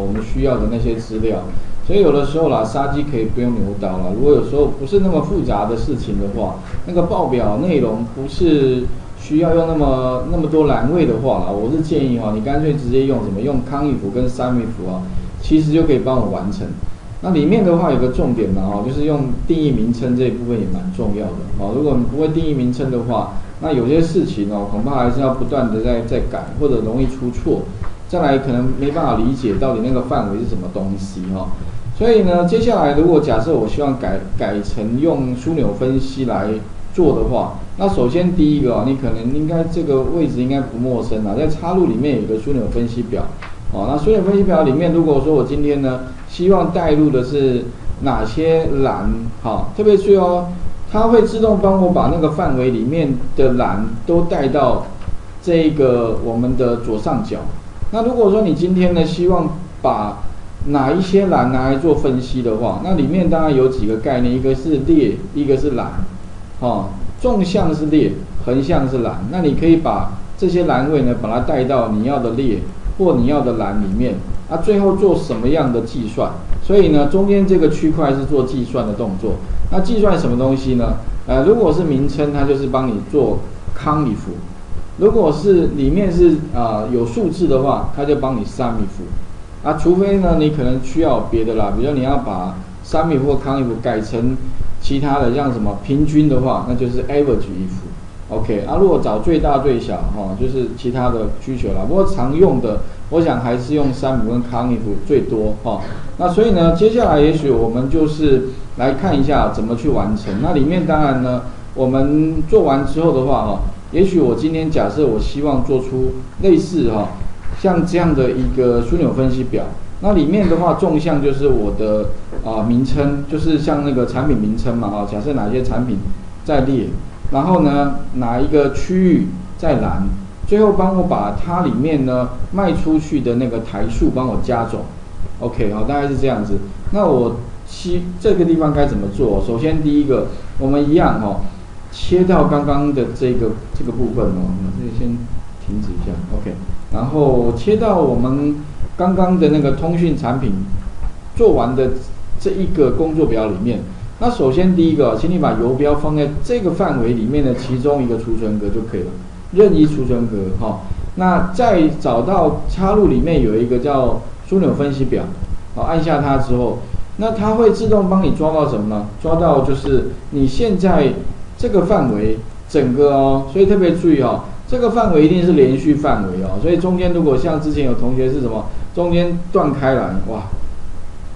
我们需要的那些资料。所以有的时候啦，杀鸡可以不用牛刀了。如果有时候不是那么复杂的事情的话，那个报表内容不是需要用那么那么多栏位的话啦，我是建议哈，你干脆直接用什么用康义符跟三位符啊，其实就可以帮我完成。那里面的话有个重点呢哈，就是用定义名称这一部分也蛮重要的哦。如果你不会定义名称的话，那有些事情哦，恐怕还是要不断的在在改，或者容易出错。再来可能没办法理解到底那个范围是什么东西哈。所以呢，接下来如果假设我希望改改成用枢纽分析来做的话，那首先第一个啊，你可能应该这个位置应该不陌生啊，在插入里面有个枢纽分析表哦。那枢纽分析表里面，如果说我今天呢希望带入的是哪些栏，好，特别注意哦，它会自动帮我把那个范围里面的栏都带到这个我们的左上角。那如果说你今天呢希望把哪一些栏拿来做分析的话，那里面当然有几个概念，一个是列，一个是栏，哦，纵向是列，横向是栏。那你可以把这些栏位呢，把它带到你要的列或你要的栏里面，啊，最后做什么样的计算？所以呢，中间这个区块是做计算的动作。那计算什么东西呢？呃，如果是名称，它就是帮你做康里符；如果是里面是啊有数字的话，它就帮你沙米符。啊，除非呢，你可能需要别的啦，比如你要把三米或康 if 改成其他的，像什么平均的话，那就是 average if。OK，啊，如果找最大最小哈，就是其他的需求啦。不过常用的，我想还是用三米跟康 if 最多哈。那所以呢，接下来也许我们就是来看一下怎么去完成。那里面当然呢，我们做完之后的话哈，也许我今天假设我希望做出类似哈。像这样的一个枢纽分析表，那里面的话，纵向就是我的啊名称，就是像那个产品名称嘛，哈，假设哪些产品在列，然后呢，哪一个区域在蓝，最后帮我把它里面呢卖出去的那个台数帮我加总，OK，好，大概是这样子。那我切这个地方该怎么做？首先第一个，我们一样哈，切到刚刚的这个这个部分哦，这里先停止一下，OK。然后切到我们刚刚的那个通讯产品做完的这一个工作表里面。那首先第一个，请你把游标放在这个范围里面的其中一个储存格就可以了，任意储存格哈。那再找到插入里面有一个叫枢纽分析表，好，按下它之后，那它会自动帮你抓到什么呢？抓到就是你现在这个范围整个哦，所以特别注意哦。这个范围一定是连续范围哦，所以中间如果像之前有同学是什么，中间断开来，哇，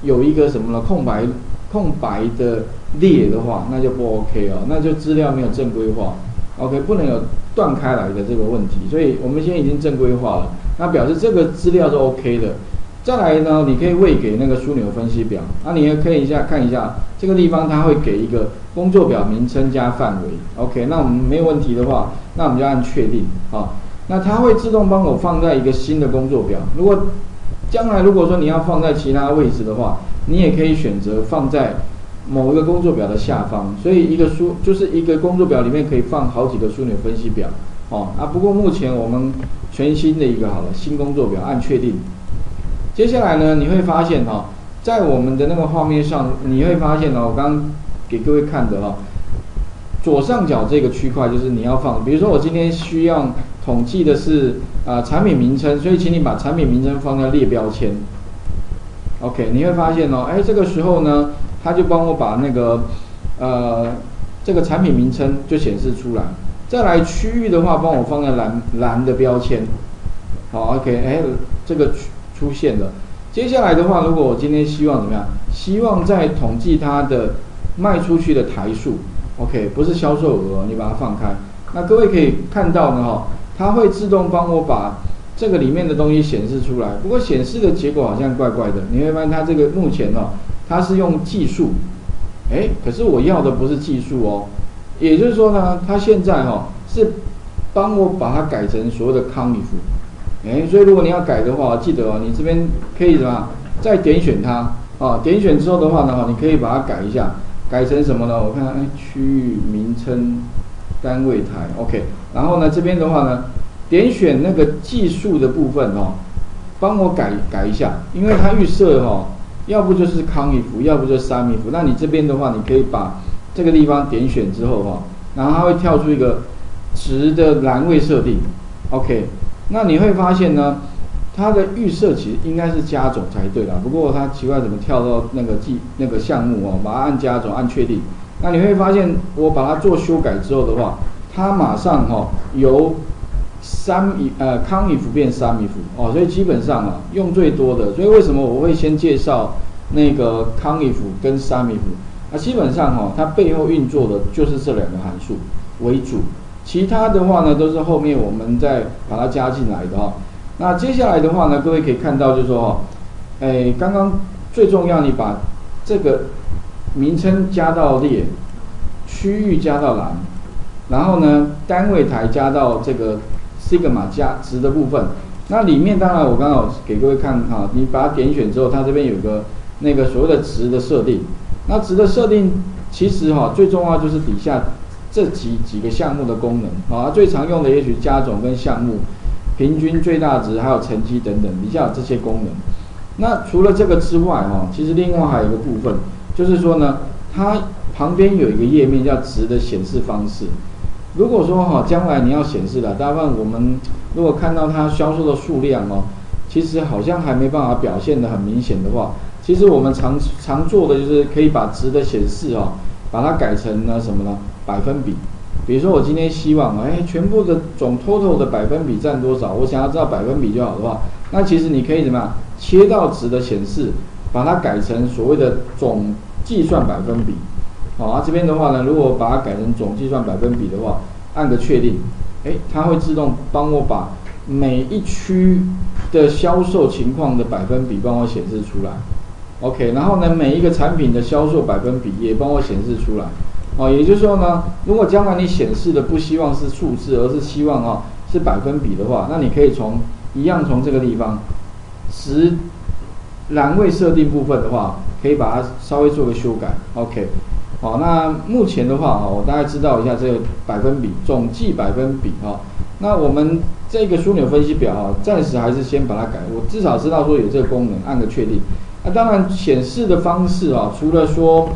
有一个什么了空白空白的列的话，那就不 OK 哦，那就资料没有正规化，OK，不能有断开来的这个问题，所以我们现在已经正规化了，那表示这个资料是 OK 的。再来呢，你可以喂给那个枢纽分析表，那你也可以一下看一下这个地方，它会给一个工作表名称加范围，OK，那我们没有问题的话，那我们就按确定啊，那它会自动帮我放在一个新的工作表。如果将来如果说你要放在其他位置的话，你也可以选择放在某一个工作表的下方，所以一个书就是一个工作表里面可以放好几个枢纽分析表，哦啊，不过目前我们全新的一个好了新工作表，按确定。接下来呢，你会发现哈，在我们的那个画面上，你会发现哦，我刚给各位看的哈，左上角这个区块就是你要放。比如说我今天需要统计的是啊产品名称，所以请你把产品名称放在列标签。OK，你会发现哦，哎，这个时候呢，它就帮我把那个呃这个产品名称就显示出来。再来区域的话，帮我放在蓝蓝的标签。好，OK，哎，这个区。出现了，接下来的话，如果我今天希望怎么样？希望在统计它的卖出去的台数，OK，不是销售额，你把它放开。那各位可以看到呢，哈，它会自动帮我把这个里面的东西显示出来。不过显示的结果好像怪怪的，你会发现它这个目前呢，它是用计数，哎，可是我要的不是计数哦。也就是说呢，它现在哈是帮我把它改成所谓的康里夫。哎，所以如果你要改的话，记得哦，你这边可以什么？再点选它啊，点选之后的话呢，你可以把它改一下，改成什么呢？我看，哎，区域名称单位台，OK。然后呢，这边的话呢，点选那个计数的部分哦，帮我改改一下，因为它预设哈，要不就是康一幅，要不就是三米幅。那你这边的话，你可以把这个地方点选之后哈，然后它会跳出一个值的栏位设定，OK。那你会发现呢，它的预设其实应该是加总才对啦。不过它奇怪怎么跳到那个记那个项目哦，把它按加总按确定。那你会发现我把它做修改之后的话，它马上哈由三米呃康米幅变三米幅哦，所以基本上啊用最多的，所以为什么我会先介绍那个康米幅跟三米幅？那基本上哈它背后运作的就是这两个函数为主。其他的话呢，都是后面我们再把它加进来的哈。那接下来的话呢，各位可以看到，就是说，哎，刚刚最重要，你把这个名称加到列，区域加到栏，然后呢，单位台加到这个 sigma 加值的部分。那里面当然我刚好给各位看哈，你把它点选之后，它这边有个那个所谓的值的设定。那值的设定其实哈，最重要就是底下。这几几个项目的功能啊，最常用的也许加总跟项目、平均最大值还有乘积等等，底下这些功能。那除了这个之外哈，其实另外还有一个部分，就是说呢，它旁边有一个页面叫值的显示方式。如果说哈，将来你要显示的，大部分我们如果看到它销售的数量哦，其实好像还没办法表现的很明显的话，其实我们常常做的就是可以把值的显示哦，把它改成呢什么呢？百分比，比如说我今天希望，哎，全部的总 total 的百分比占多少？我想要知道百分比就好的话，那其实你可以怎么样？切到值的显示，把它改成所谓的总计算百分比。好啊，这边的话呢，如果把它改成总计算百分比的话，按个确定，哎，它会自动帮我把每一区的销售情况的百分比帮我显示出来。OK，然后呢，每一个产品的销售百分比也帮我显示出来。哦，也就是说呢，如果将来你显示的不希望是数字，而是希望啊是百分比的话，那你可以从一样从这个地方十栏位设定部分的话，可以把它稍微做个修改。OK，好，那目前的话啊，我大概知道一下这个百分比总计百分比啊。那我们这个枢纽分析表啊，暂时还是先把它改，我至少知道说有这个功能，按个确定。那当然显示的方式啊，除了说。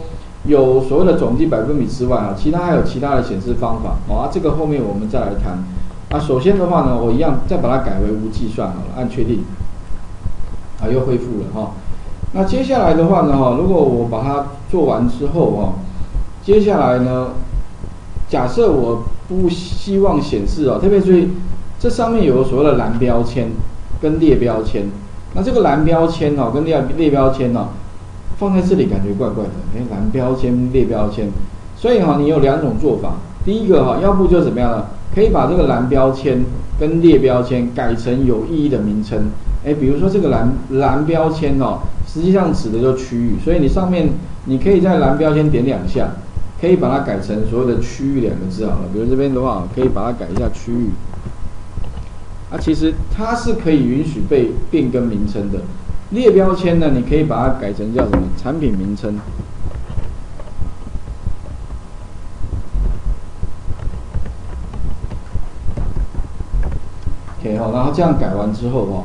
有所谓的总计百分比之外啊，其他还有其他的显示方法哦啊，这个后面我们再来谈。啊，首先的话呢，我一样再把它改为无计算好了，按确定，啊，又恢复了哈。那接下来的话呢哈，如果我把它做完之后哈，接下来呢，假设我不希望显示啊，特别注意，这上面有所谓的蓝标签跟列标签，那这个蓝标签哦跟列列标签呢。放在这里感觉怪怪的，哎，蓝标签、列标签，所以哈，你有两种做法。第一个哈，要不就怎么样呢？可以把这个蓝标签跟列标签改成有意义的名称。哎，比如说这个蓝蓝标签哦，实际上指的就是区域，所以你上面你可以在蓝标签点两下，可以把它改成所谓的区域两个字好了。比如这边的话，可以把它改一下区域。啊，其实它是可以允许被变更名称的。列标签呢，你可以把它改成叫什么？产品名称。OK 哈，然后这样改完之后哈，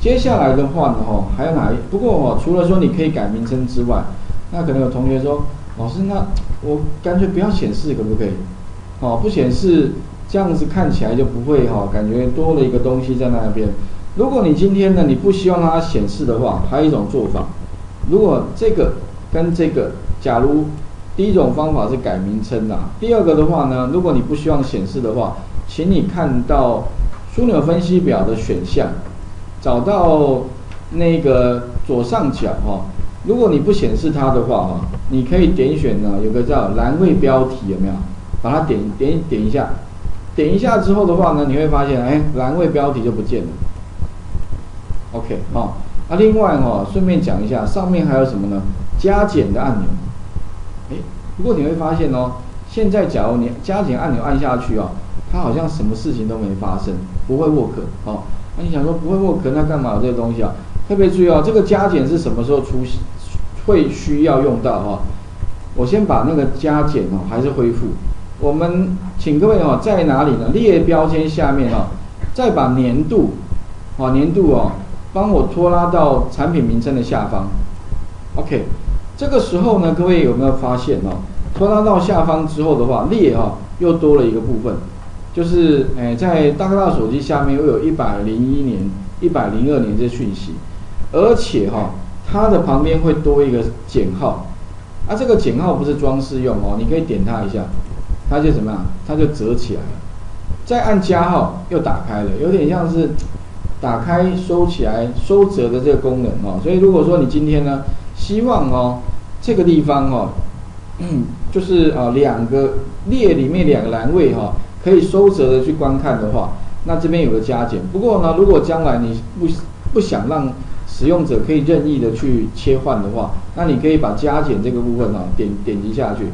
接下来的话呢哈，还有哪一？不过哈，除了说你可以改名称之外，那可能有同学说，老师，那我干脆不要显示可不可以？哦，不显示，这样子看起来就不会哈，感觉多了一个东西在那边。如果你今天呢，你不希望它显示的话，还有一种做法。如果这个跟这个，假如第一种方法是改名称呐，第二个的话呢，如果你不希望显示的话，请你看到枢纽分析表的选项，找到那个左上角哈。如果你不显示它的话哈，你可以点选呢，有个叫栏位标题有没有？把它点点点一下，点一下之后的话呢，你会发现哎，栏位标题就不见了。OK，好，那另外哈，顺便讲一下，上面还有什么呢？加减的按钮。哎，不过你会发现哦，现在假如你加减按钮按下去哦，它好像什么事情都没发生，不会 work。哦，那你想说不会 work，那干嘛有这个东西啊？特别注意哦，这个加减是什么时候出会需要用到哈？我先把那个加减哦，还是恢复。我们请各位哦，在哪里呢？列标签下面哦，再把年度，哦，年度哦。帮我拖拉到产品名称的下方。OK，这个时候呢，各位有没有发现哦？拖拉到下方之后的话，列哈又多了一个部分，就是诶，在大哥大手机下面又有一百零一年、一百零二年这讯息，而且哈，它的旁边会多一个减号。啊，这个减号不是装饰用哦，你可以点它一下，它就怎么样？它就折起来了。再按加号又打开了，有点像是打开收起来收折的这个功能哦。所以如果说你今天呢，希望哦这个地方哦，就是啊两个列里面两个栏位哈，可以收折的去观看的话，那这边有个加减。不过呢，如果将来你不不想让使用者可以任意的去切换的话，那你可以把加减这个部分哦点点击下去，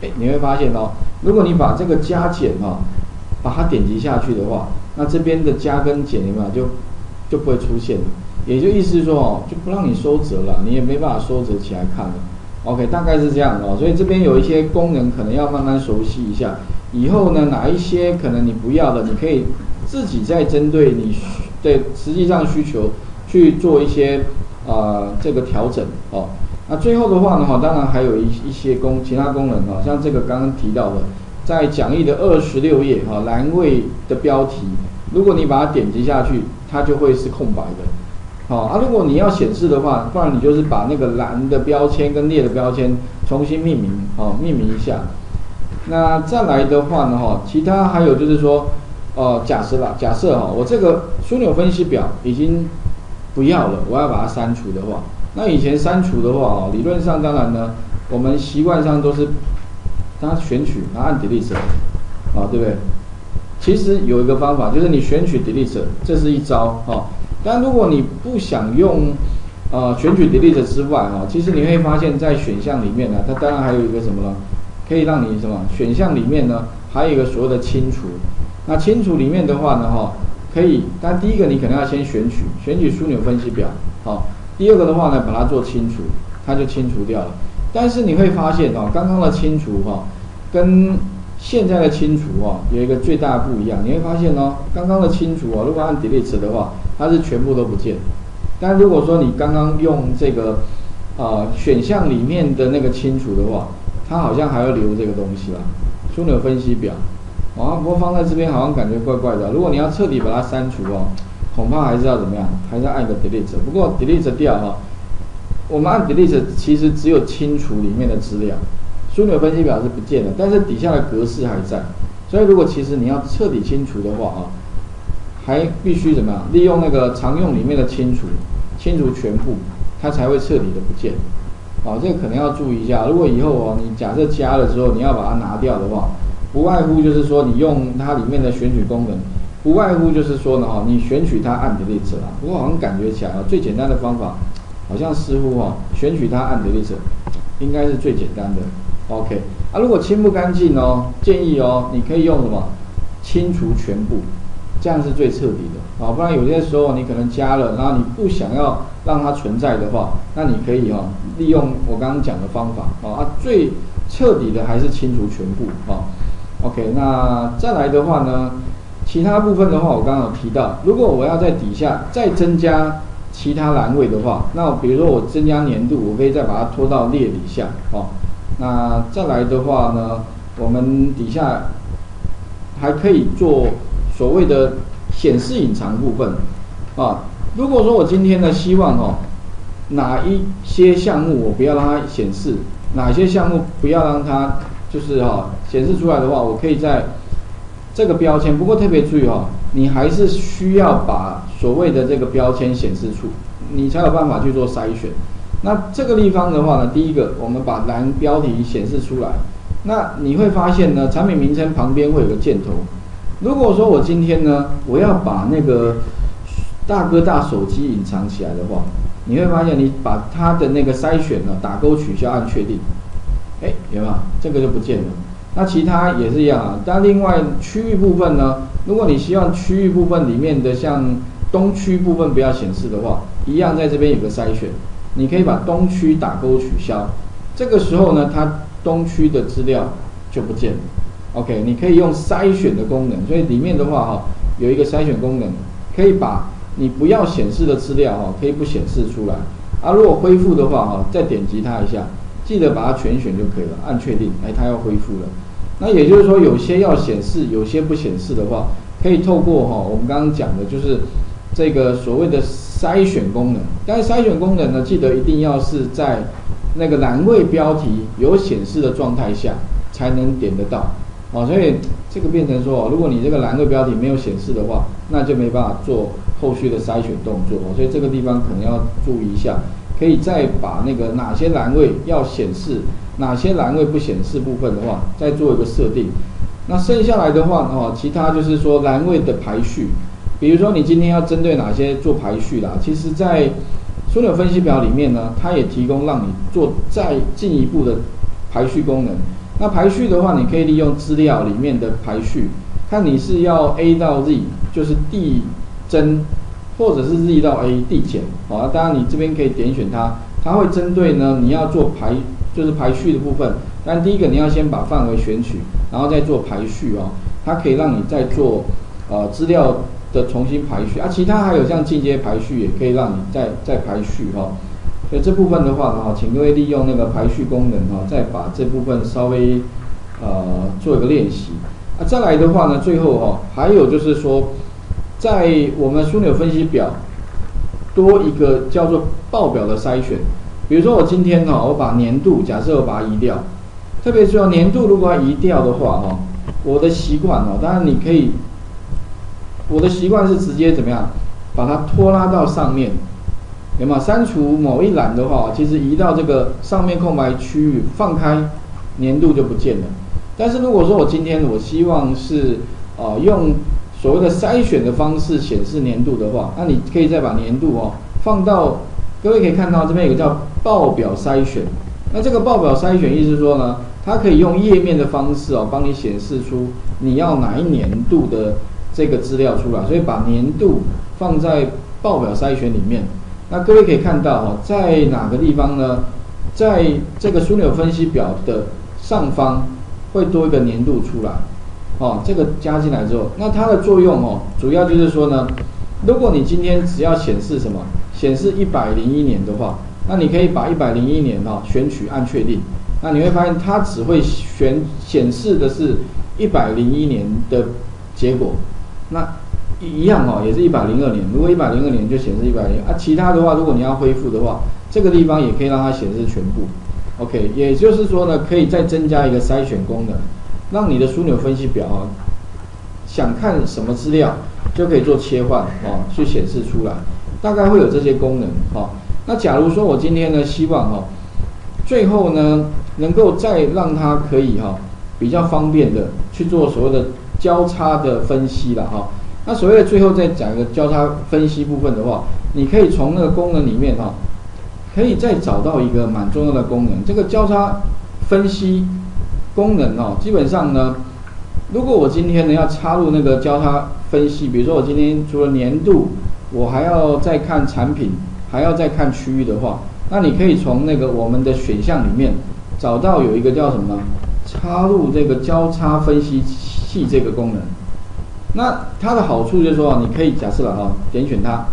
哎，你会发现哦，如果你把这个加减哦，把它点击下去的话，那这边的加跟减有没有就就不会出现了，也就意思是说哦，就不让你收折了，你也没办法收折起来看了。OK，大概是这样哦，所以这边有一些功能可能要慢慢熟悉一下，以后呢哪一些可能你不要的，你可以自己再针对你对实际上需求。去做一些啊这个调整哦，那最后的话呢哈，当然还有一一些功其他功能哈，像这个刚刚提到的，在讲义的二十六页哈栏位的标题，如果你把它点击下去，它就会是空白的，好啊，如果你要显示的话，不然你就是把那个栏的标签跟列的标签重新命名哦，命名一下。那再来的话呢哈，其他还有就是说，呃，假设啦，假设哈，我这个枢纽分析表已经。不要了，我要把它删除的话，那以前删除的话哦，理论上当然呢，我们习惯上都是它选取，然后按 delete，啊，对不对？其实有一个方法，就是你选取 delete，这是一招啊。但如果你不想用呃选取 delete 之外啊，其实你会发现在选项里面呢，它当然还有一个什么呢？可以让你什么？选项里面呢还有一个所谓的清除。那清除里面的话呢，哈。可以，但第一个你可能要先选取选取枢纽分析表，好。第二个的话呢，把它做清除，它就清除掉了。但是你会发现哦，刚刚的清除哈，跟现在的清除哦，有一个最大的不一样。你会发现哦，刚刚的清除哦，如果按 delete 的话，它是全部都不见。但如果说你刚刚用这个呃选项里面的那个清除的话，它好像还要留这个东西吧？枢纽分析表。啊，不过放在这边好像感觉怪怪的。如果你要彻底把它删除哦，恐怕还是要怎么样？还是要按个 delete。不过 delete 掉哈，我们按 delete 其实只有清除里面的资料，枢纽分析表是不见的，但是底下的格式还在。所以如果其实你要彻底清除的话啊，还必须怎么样？利用那个常用里面的清除，清除全部，它才会彻底的不见。啊，这个可能要注意一下。如果以后哦，你假设加了之后，你要把它拿掉的话。不外乎就是说，你用它里面的选取功能，不外乎就是说呢，哈，你选取它按 delete 啦。不过好像感觉起来啊，最简单的方法，好像似乎哈，选取它按 delete，应该是最简单的。OK，啊，如果清不干净哦，建议哦，你可以用什么清除全部，这样是最彻底的啊。不然有些时候你可能加了，然后你不想要让它存在的话，那你可以哦，利用我刚刚讲的方法啊，最彻底的还是清除全部啊。OK，那再来的话呢，其他部分的话，我刚刚有提到，如果我要在底下再增加其他栏位的话，那比如说我增加年度，我可以再把它拖到列底下，哦。那再来的话呢，我们底下还可以做所谓的显示隐藏部分，啊，如果说我今天呢希望哦，哪一些项目我不要让它显示，哪些项目不要让它。就是哈，显示出来的话，我可以在这个标签。不过特别注意哦，你还是需要把所谓的这个标签显示出，你才有办法去做筛选。那这个地方的话呢，第一个，我们把蓝标题显示出来。那你会发现呢，产品名称旁边会有个箭头。如果说我今天呢，我要把那个大哥大手机隐藏起来的话，你会发现你把它的那个筛选呢打勾取消，按确定。哎，有没有？这个就不见了。那其他也是一样啊。但另外区域部分呢？如果你希望区域部分里面的像东区部分不要显示的话，一样在这边有个筛选，你可以把东区打勾取消。这个时候呢，它东区的资料就不见了。OK，你可以用筛选的功能。所以里面的话哈，有一个筛选功能，可以把你不要显示的资料哈，可以不显示出来。啊，如果恢复的话哈，再点击它一下，记得把它全选就可以了，按确定，哎，它要恢复了。那也就是说，有些要显示，有些不显示的话，可以透过哈，我们刚刚讲的就是这个所谓的筛选功能。但是筛选功能呢，记得一定要是在那个栏位标题有显示的状态下才能点得到。哦，所以这个变成说，如果你这个栏位标题没有显示的话，那就没办法做后续的筛选动作。所以这个地方可能要注意一下，可以再把那个哪些栏位要显示。哪些栏位不显示部分的话，再做一个设定。那剩下来的话，哦，其他就是说栏位的排序。比如说你今天要针对哪些做排序啦，其实在枢纽分析表里面呢，它也提供让你做再进一步的排序功能。那排序的话，你可以利用资料里面的排序，看你是要 A 到 Z，就是递增，或者是 Z 到 A 递减。好，当然你这边可以点选它，它会针对呢你要做排。就是排序的部分，但第一个你要先把范围选取，然后再做排序哦。它可以让你再做呃资料的重新排序啊。其他还有像进阶排序，也可以让你再再排序哈。所以这部分的话呢，哈，请各位利用那个排序功能哈，再把这部分稍微呃做一个练习啊。再来的话呢，最后哈，还有就是说，在我们枢纽分析表多一个叫做报表的筛选。比如说我今天哈，我把年度假设我把它移掉，特别是要年度如果要移掉的话哈，我的习惯哦，当然你可以，我的习惯是直接怎么样，把它拖拉到上面，有没有？删除某一栏的话，其实移到这个上面空白区域，放开年度就不见了。但是如果说我今天我希望是啊用所谓的筛选的方式显示年度的话，那你可以再把年度哦放到。各位可以看到这边有个叫报表筛选，那这个报表筛选意思说呢，它可以用页面的方式哦，帮你显示出你要哪一年度的这个资料出来，所以把年度放在报表筛选里面。那各位可以看到哦，在哪个地方呢？在这个枢纽分析表的上方会多一个年度出来，哦，这个加进来之后，那它的作用哦，主要就是说呢，如果你今天只要显示什么？显示一百零一年的话，那你可以把一百零一年哈选取按确定，那你会发现它只会选显示的是一百零一年的结果，那一样哦，也是一百零二年。如果一百零二年就显示一百零啊，其他的话，如果你要恢复的话，这个地方也可以让它显示全部。OK，也就是说呢，可以再增加一个筛选功能，让你的枢纽分析表啊，想看什么资料就可以做切换啊，去显示出来。大概会有这些功能哈。那假如说我今天呢，希望哈，最后呢，能够再让它可以哈，比较方便的去做所谓的交叉的分析了哈。那所谓的最后再讲一个交叉分析部分的话，你可以从那个功能里面哈，可以再找到一个蛮重要的功能。这个交叉分析功能哦，基本上呢，如果我今天呢要插入那个交叉分析，比如说我今天除了年度。我还要再看产品，还要再看区域的话，那你可以从那个我们的选项里面找到有一个叫什么？插入这个交叉分析器这个功能。那它的好处就是说，你可以假设了哈，点选它。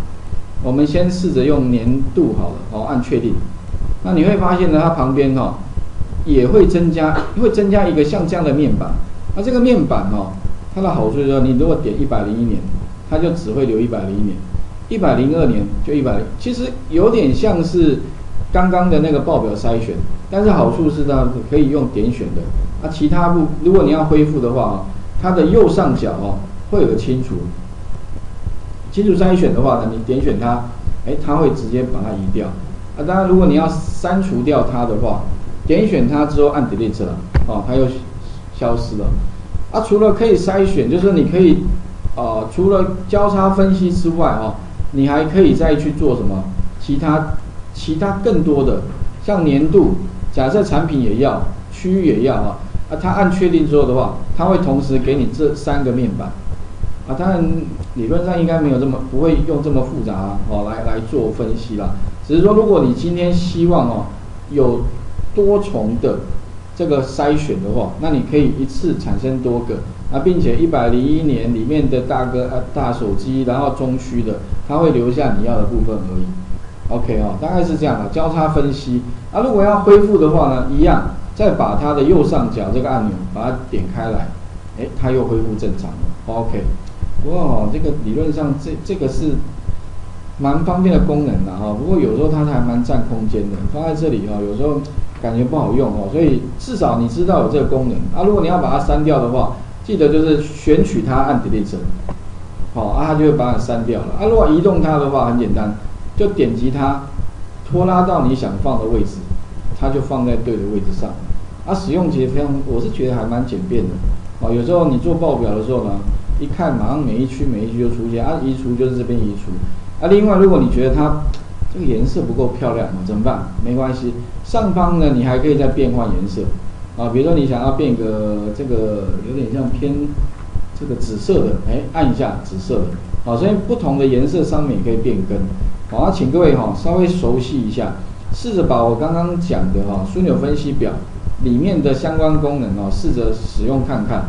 我们先试着用年度好了，哦，按确定。那你会发现呢，它旁边哈也会增加，会增加一个像这样的面板。那这个面板哦，它的好处就是说，你如果点一百零一年，它就只会留一百零一年。一百零二年就一百零，其实有点像是刚刚的那个报表筛选，但是好处是呢可以用点选的。那其他部如果你要恢复的话它的右上角哦会有个清除，清除筛选的话呢，你点选它，哎，它会直接把它移掉。啊，当然如果你要删除掉它的话，点选它之后按 delete 了，哦，它又消失了。啊，除了可以筛选，就是你可以啊，除了交叉分析之外哦。你还可以再去做什么？其他其他更多的，像年度，假设产品也要，区域也要啊，啊，它按确定之后的话，它会同时给你这三个面板，啊，当然理论上应该没有这么不会用这么复杂哦来来做分析啦。只是说如果你今天希望哦有多重的这个筛选的话，那你可以一次产生多个，啊，并且一百零一年里面的大哥呃大手机，然后中区的，它会留下你要的部分而已。OK 哦，大概是这样的，交叉分析。啊，如果要恢复的话呢，一样，再把它的右上角这个按钮把它点开来，哎，它又恢复正常了。OK，不过哦，这个理论上这这个是蛮方便的功能的哈，不过有时候它还蛮占空间的，放在这里哈，有时候感觉不好用哦，所以至少你知道有这个功能。啊，如果你要把它删掉的话，记得就是选取它按 Delete，好，啊，它就会把它删掉了。啊，如果移动它的话，很简单。就点击它，拖拉到你想放的位置，它就放在对的位置上。啊，使用其实非常，我是觉得还蛮简便的。啊，有时候你做报表的时候呢，一看马上每一区每一区就出现，啊，移除就是这边移除。啊，另外如果你觉得它这个颜色不够漂亮，怎么办？没关系，上方呢你还可以再变换颜色。啊，比如说你想要变个这个有点像偏这个紫色的，哎，按一下紫色的。好，所以不同的颜色上面也可以变更。好，那请各位哈稍微熟悉一下，试着把我刚刚讲的哈枢纽分析表里面的相关功能哦，试着使用看看。